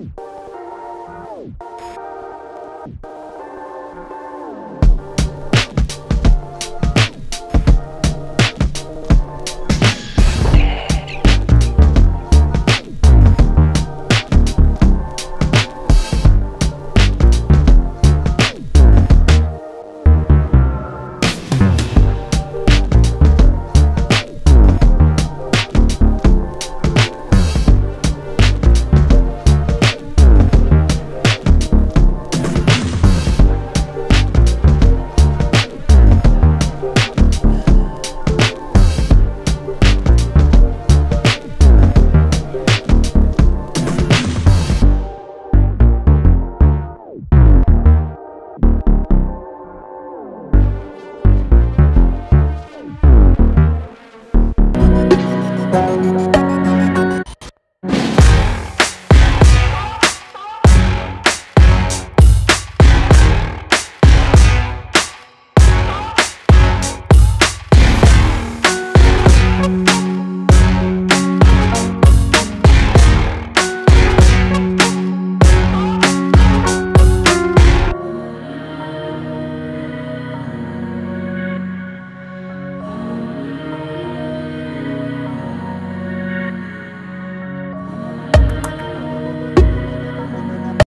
you